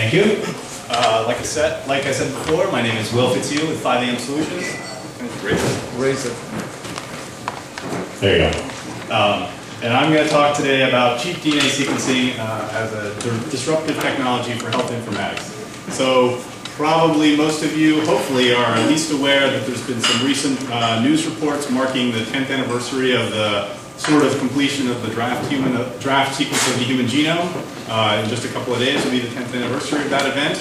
Thank you. Uh, like I said, like I said before, my name is Will FitzHugh with 5AM Solutions. Raise it. There you go. Um, and I'm going to talk today about cheap DNA sequencing uh, as a disruptive technology for health informatics. So probably most of you, hopefully, are at least aware that there's been some recent uh, news reports marking the 10th anniversary of the sort of completion of the draft human uh, draft sequence of the human genome. Uh, in just a couple of days will be the 10th anniversary of that event.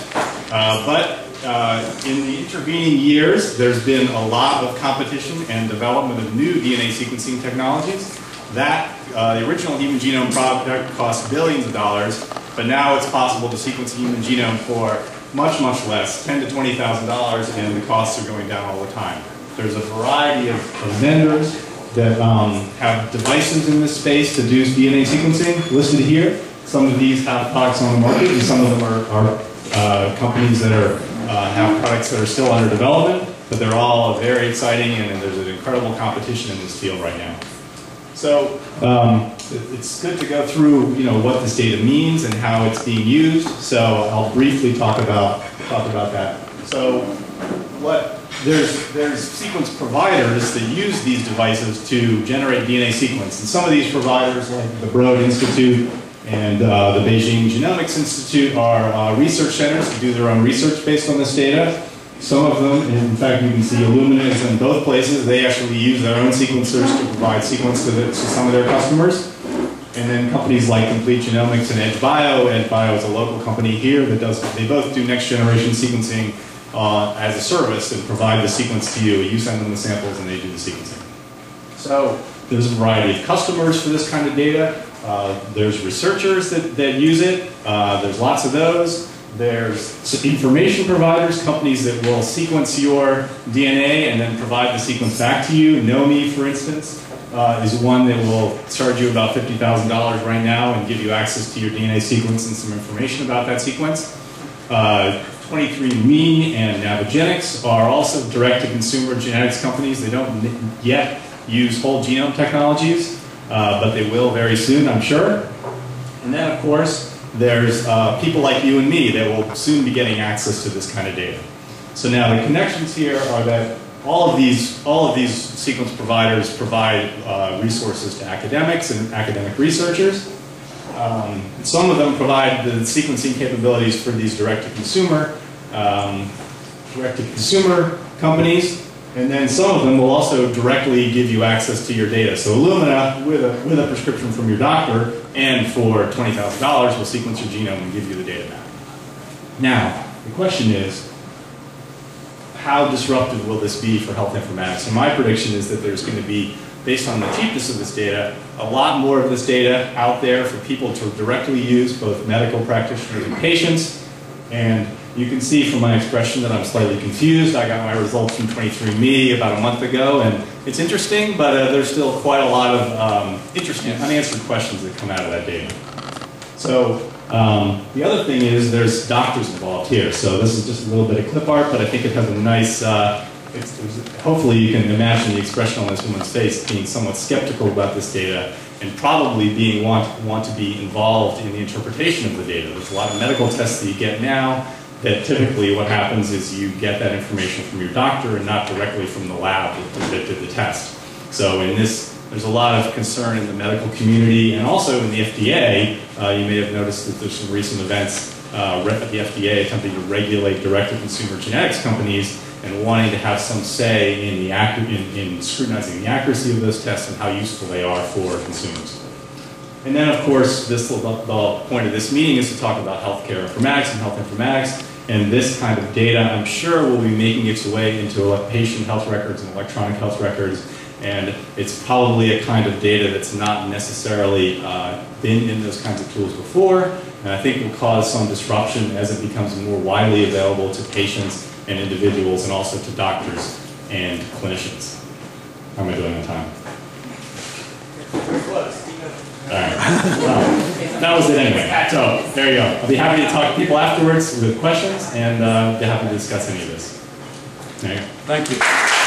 Uh, but uh, in the intervening years, there's been a lot of competition and development of new DNA sequencing technologies. That, uh, the original human genome product cost billions of dollars, but now it's possible to sequence a human genome for much, much less, ten to twenty thousand dollars, and the costs are going down all the time. There's a variety of, of vendors that um, have devices in this space to do DNA sequencing listed here. Some of these have products on the market, and some of them are, are uh, companies that are uh, have products that are still under development, but they're all very exciting, and, there's an incredible competition in this field right now. So um, it's good to go through, you know, what this data means and how it's being used. So I'll briefly talk about talk about that. So what there's there's sequence providers that use these devices to generate DNA sequence, and some of these providers, like the Broad Institute and uh, the Beijing Genomics Institute, are uh, research centers that do their own research based on this data. Some of them, in fact, you can see Illumina is in both places. They actually use their own sequencers to provide sequence to, the, to some of their customers. And then companies like Complete Genomics and EdgeBio. EdgeBio is a local company here that does, they both do next generation sequencing uh, as a service and provide the sequence to you. You send them the samples and they do the sequencing. So there's a variety of customers for this kind of data. Uh, there's researchers that, that use it. Uh, there's lots of those. There's information providers, companies that will sequence your DNA and then provide the sequence back to you. Knome, for instance, uh, is one that will charge you about $50,000 right now and give you access to your DNA sequence and some information about that sequence. Uh, 23andMe and Navigenics are also direct-to-consumer genetics companies. They don't yet use whole genome technologies, uh, but they will very soon, I'm sure. And then, of course, there's uh, people like you and me that will soon be getting access to this kind of data. So now the connections here are that all of these, all of these sequence providers provide uh, resources to academics and academic researchers. Um, some of them provide the sequencing capabilities for these direct-to-consumer, um, direct-to-consumer companies, and then some of them will also directly give you access to your data. So Illumina, with a, with a prescription from your doctor, and for $20,000 will sequence your genome and give you the data back. Now, the question is, how disruptive will this be for health informatics? And my prediction is that there's going to be, based on the cheapness of this data, a lot more of this data out there for people to directly use, both medical practitioners and patients. And you can see from my expression that I'm slightly confused. I got my results from 23andMe about a month ago, and it's interesting, but uh, there's still quite a lot of um, interesting unanswered questions that come out of that data. So um, the other thing is there's doctors involved here. So this is just a little bit of clip art, but I think it has a nice, uh, hopefully you can imagine the expression on this woman's face being somewhat skeptical about this data and probably being want, want to be involved in the interpretation of the data. There's a lot of medical tests that you get now that typically what happens is you get that information from your doctor and not directly from the lab that did the test. So in this, there's a lot of concern in the medical community and also in the FDA. Uh, you may have noticed that there's some recent events, uh, the FDA attempting to regulate direct-to-consumer genetics companies and wanting to have some say in, the in, in scrutinizing the accuracy of those tests and how useful they are for consumers. And then, of course, this the point of this meeting is to talk about healthcare informatics and health informatics. And this kind of data, I'm sure, will be making its way into patient health records and electronic health records. And it's probably a kind of data that's not necessarily uh, been in those kinds of tools before. And I think will cause some disruption as it becomes more widely available to patients and individuals and also to doctors and clinicians. How am I doing on time? All right. Well, that was it anyway. So there you go. I'll be happy to talk to people afterwards with questions and uh, be happy to discuss any of this. There you go. Thank you.